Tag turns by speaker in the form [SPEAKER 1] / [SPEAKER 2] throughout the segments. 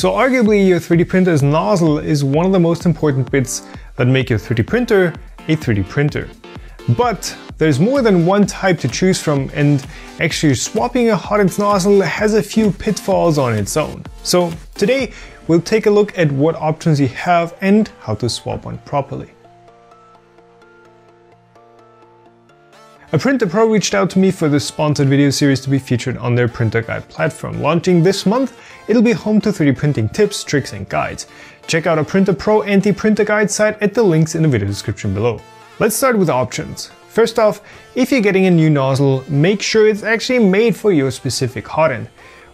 [SPEAKER 1] So arguably your 3D printer's nozzle is one of the most important bits that make your 3D printer a 3D printer. But there's more than one type to choose from and actually swapping a hot end nozzle has a few pitfalls on its own. So today we'll take a look at what options you have and how to swap one properly. Aprintapro reached out to me for this sponsored video series to be featured on their Printaguide platform. Launching this month, it'll be home to 3D printing tips, tricks and guides. Check out Aprintapro and the Printaguide site at the links in the video description below. Let's start with options. First off, if you're getting a new nozzle, make sure it's actually made for your specific hot end.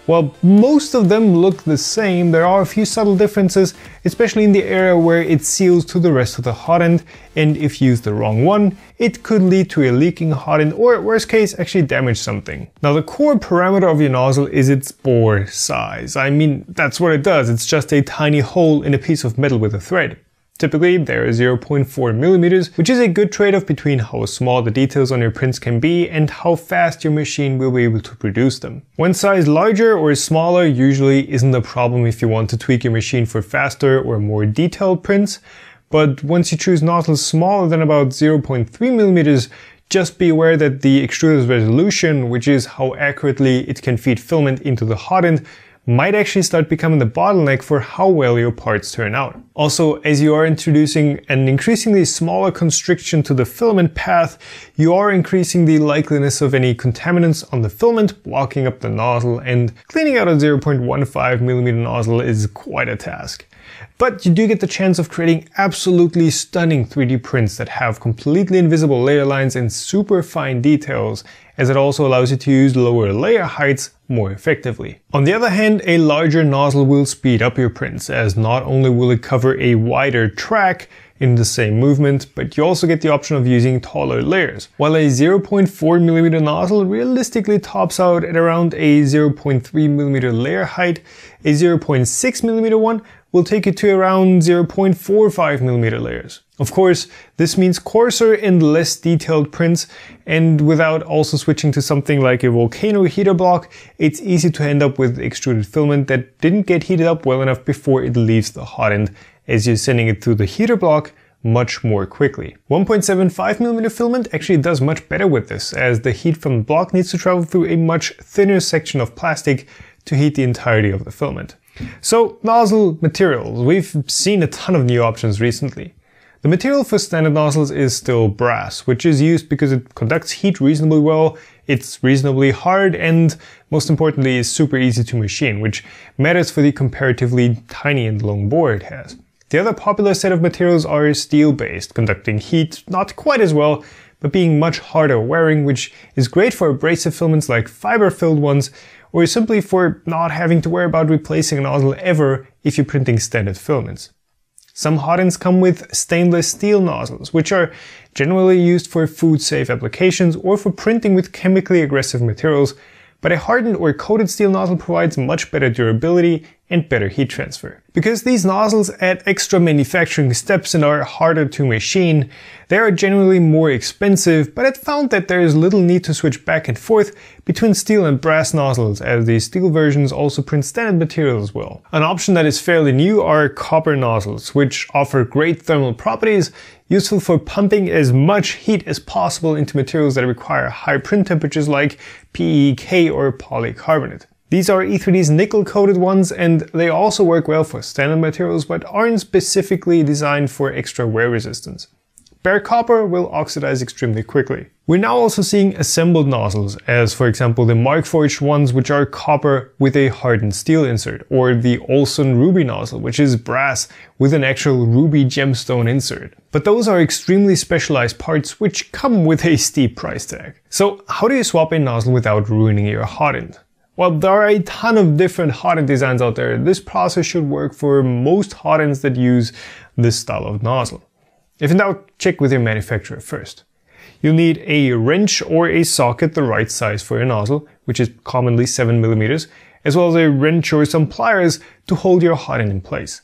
[SPEAKER 1] While most of them look the same, there are a few subtle differences, especially in the area where it seals to the rest of the hot end, and if you use the wrong one, it could lead to a leaking hot end or worst case actually damage something. Now the core parameter of your nozzle is its bore size. I mean, that's what it does, it's just a tiny hole in a piece of metal with a thread. Typically, they're 0.4 millimeters, which is a good trade-off between how small the details on your prints can be and how fast your machine will be able to produce them. One size larger or smaller usually isn't a problem if you want to tweak your machine for faster or more detailed prints, but once you choose nozzles smaller than about 0.3 millimeters, just be aware that the extruder's resolution, which is how accurately it can feed filament into the hot end, might actually start becoming the bottleneck for how well your parts turn out. Also, as you are introducing an increasingly smaller constriction to the filament path, you are increasing the likeliness of any contaminants on the filament blocking up the nozzle and cleaning out a 0.15mm nozzle is quite a task. But you do get the chance of creating absolutely stunning 3D prints that have completely invisible layer lines and super fine details, as it also allows you to use lower layer heights more effectively. On the other hand, a larger nozzle will speed up your prints, as not only will it cover a wider track, in the same movement, but you also get the option of using taller layers. While a 0.4mm nozzle realistically tops out at around a 0.3mm layer height, a 0.6mm one will take it to around 0.45mm layers. Of course, this means coarser and less detailed prints, and without also switching to something like a volcano heater block, it's easy to end up with extruded filament that didn't get heated up well enough before it leaves the hot end, as you're sending it through the heater block much more quickly. 1.75mm filament actually does much better with this, as the heat from the block needs to travel through a much thinner section of plastic to heat the entirety of the filament. So, nozzle materials. We've seen a ton of new options recently. The material for standard nozzles is still brass, which is used because it conducts heat reasonably well, it's reasonably hard, and most importantly is super easy to machine, which matters for the comparatively tiny and long bore it has. The other popular set of materials are steel-based, conducting heat not quite as well, but being much harder wearing, which is great for abrasive filaments like fiber-filled ones, or simply for not having to worry about replacing a nozzle ever if you're printing standard filaments. Some hot ends come with stainless steel nozzles, which are generally used for food-safe applications or for printing with chemically aggressive materials, but a hardened or coated steel nozzle provides much better durability and better heat transfer. Because these nozzles add extra manufacturing steps and are harder to machine, they are generally more expensive, but I found that there is little need to switch back and forth between steel and brass nozzles, as the steel versions also print standard materials well. An option that is fairly new are copper nozzles, which offer great thermal properties, useful for pumping as much heat as possible into materials that require high print temperatures like PEEK or polycarbonate. These are E3D's nickel coated ones and they also work well for standard materials but aren't specifically designed for extra wear resistance. Bare copper will oxidize extremely quickly. We're now also seeing assembled nozzles, as for example the Markforged ones which are copper with a hardened steel insert, or the Olsson Ruby nozzle which is brass with an actual ruby gemstone insert. But those are extremely specialized parts which come with a steep price tag. So how do you swap a nozzle without ruining your hot Well, there are a ton of different hot end designs out there. This process should work for most hot ends that use this style of nozzle. If in doubt, check with your manufacturer first. You'll need a wrench or a socket the right size for your nozzle, which is commonly 7mm, as well as a wrench or some pliers to hold your hot end in place.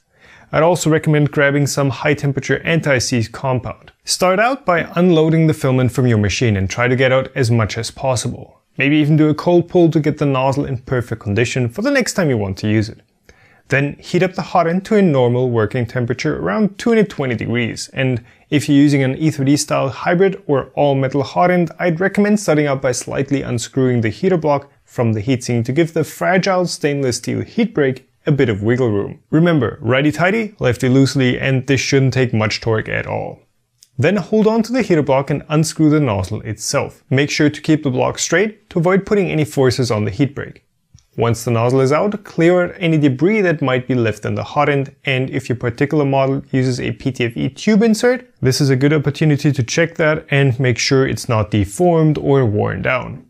[SPEAKER 1] I'd also recommend grabbing some high temperature anti-seize compound. Start out by unloading the filament from your machine and try to get out as much as possible. Maybe even do a cold pull to get the nozzle in perfect condition for the next time you want to use it. Then heat up the hot end to a normal working temperature around 220 degrees. And if you're using an E3D style hybrid or all metal hot end, I'd recommend starting out by slightly unscrewing the heater block from the heatsink to give the fragile stainless steel heat break a bit of wiggle room. Remember, righty tighty, lefty loosely, and this shouldn't take much torque at all. Then hold on to the heater block and unscrew the nozzle itself. Make sure to keep the block straight to avoid putting any forces on the heat break. Once the nozzle is out, clear any debris that might be left in the hot end, and if your particular model uses a PTFE tube insert, this is a good opportunity to check that and make sure it's not deformed or worn down.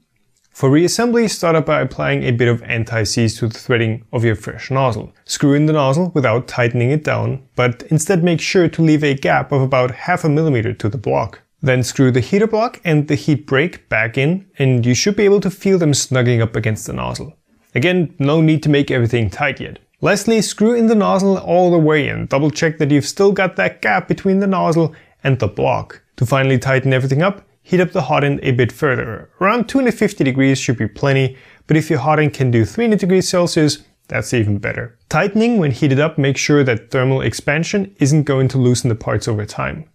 [SPEAKER 1] For reassembly, start up by applying a bit of anti-seize to the threading of your fresh nozzle. Screw in the nozzle without tightening it down, but instead make sure to leave a gap of about half a millimeter to the block. Then screw the heater block and the heat break back in, and you should be able to feel them snugging up against the nozzle. Again, no need to make everything tight yet. Lastly, screw in the nozzle all the way and double check that you've still got that gap between the nozzle and the block. To finally tighten everything up, heat up the hot end a bit further. Around 250 degrees should be plenty, but if your hot end can do 300 degrees Celsius, that's even better. Tightening when heated up makes sure that thermal expansion isn't going to loosen the parts over time.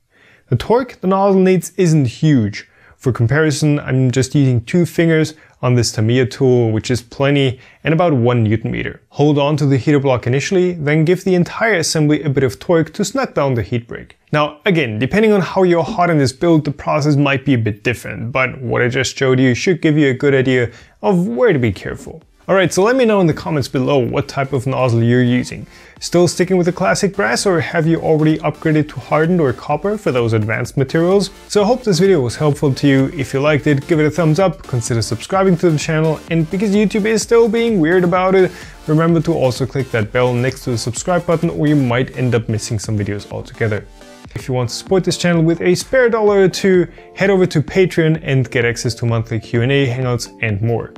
[SPEAKER 1] The torque the nozzle needs isn't huge. For comparison, I'm just using two fingers on this Tamiya tool, which is plenty, and about 1 Newton meter. Hold on to the heater block initially, then give the entire assembly a bit of torque to snug down the heat break. Now, again, depending on how your hot end is built, the process might be a bit different, but what I just showed you should give you a good idea of where to be careful. Alright, so let me know in the comments below what type of nozzle you're using. Still sticking with the classic brass or have you already upgraded to hardened or copper for those advanced materials? So I hope this video was helpful to you. If you liked it, give it a thumbs up, consider subscribing to the channel, and because YouTube is still being weird about it, remember to also click that bell next to the subscribe button or you might end up missing some videos altogether. If you want to support this channel with a spare dollar or two, head over to Patreon and get access to monthly Q&A, hangouts and more.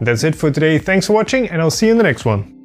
[SPEAKER 1] That's it for today, thanks for watching and I'll see you in the next one.